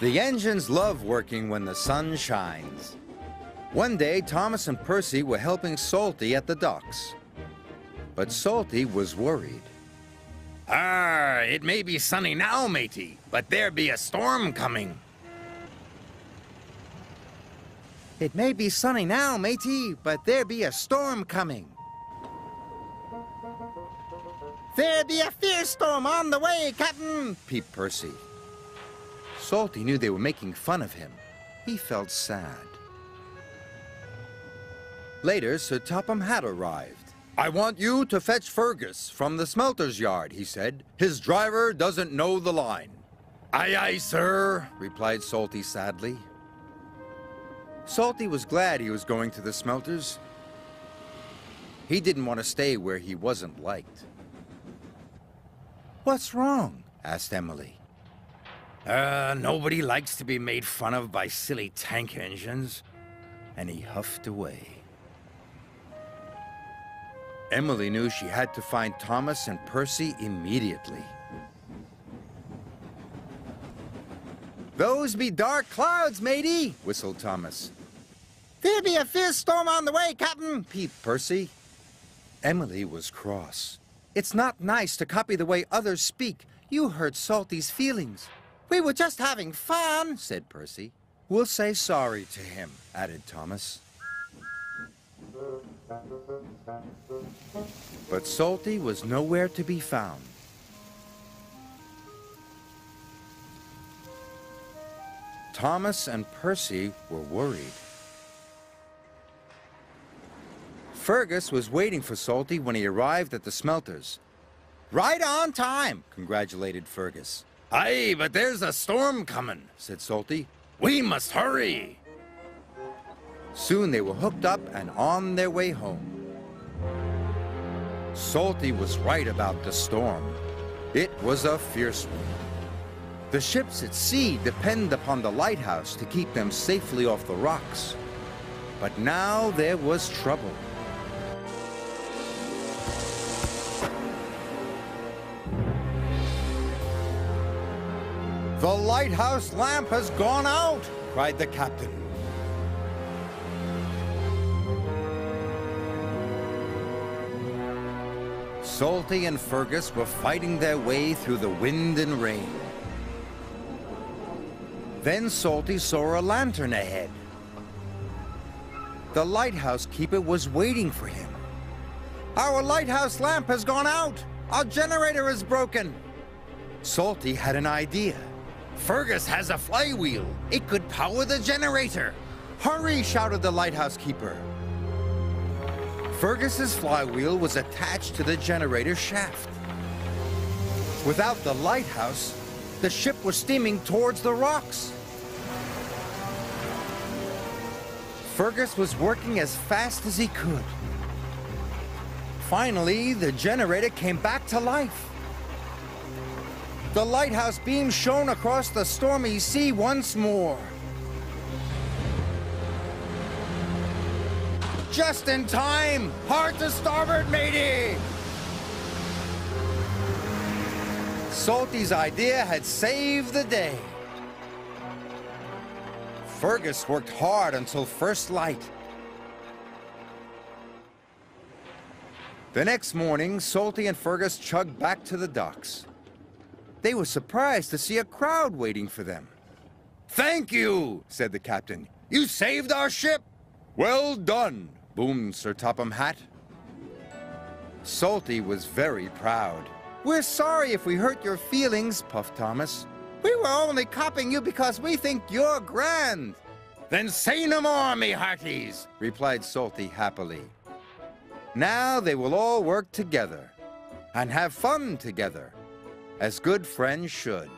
The engines love working when the sun shines. One day, Thomas and Percy were helping Salty at the docks. But Salty was worried. Ah, it may be sunny now, matey, but there be a storm coming. It may be sunny now, matey, but there be a storm coming. There be a fierce storm on the way, Captain, peeped Percy. Salty knew they were making fun of him. He felt sad. Later, Sir Topham Hatt arrived. I want you to fetch Fergus from the smelter's yard, he said. His driver doesn't know the line. Aye, aye, sir, replied Salty sadly. Salty was glad he was going to the smelters. He didn't want to stay where he wasn't liked. What's wrong? asked Emily. Uh, nobody likes to be made fun of by silly tank engines. And he huffed away. Emily knew she had to find Thomas and Percy immediately. Those be dark clouds, matey, whistled Thomas. There be a fierce storm on the way, Captain, peeped Percy. Emily was cross. It's not nice to copy the way others speak. You hurt Salty's feelings. We were just having fun, said Percy. We'll say sorry to him, added Thomas. But Salty was nowhere to be found. Thomas and Percy were worried. Fergus was waiting for Salty when he arrived at the smelters. Right on time, congratulated Fergus. Aye, but there's a storm coming, said Salty. We must hurry. Soon they were hooked up and on their way home. Salty was right about the storm. It was a fierce one. The ships at sea depend upon the lighthouse to keep them safely off the rocks. But now there was trouble. The lighthouse lamp has gone out, cried the captain. Salty and Fergus were fighting their way through the wind and rain. Then Salty saw a lantern ahead. The lighthouse keeper was waiting for him. Our lighthouse lamp has gone out! Our generator is broken! Salty had an idea. Fergus has a flywheel. It could power the generator. Hurry, shouted the lighthouse keeper. Fergus's flywheel was attached to the generator shaft. Without the lighthouse, the ship was steaming towards the rocks. Fergus was working as fast as he could. Finally, the generator came back to life. The lighthouse beam shone across the stormy sea once more. Just in time! Hard to starboard, matey! Salty's idea had saved the day. Fergus worked hard until first light. The next morning, Salty and Fergus chugged back to the docks. They were surprised to see a crowd waiting for them. Thank you, said the captain. You saved our ship. Well done, boomed Sir Topham Hatt. Salty was very proud. We're sorry if we hurt your feelings, puffed Thomas. We were only copying you because we think you're grand. Then say no more, me hearties, replied Salty happily. Now they will all work together and have fun together as good friends should.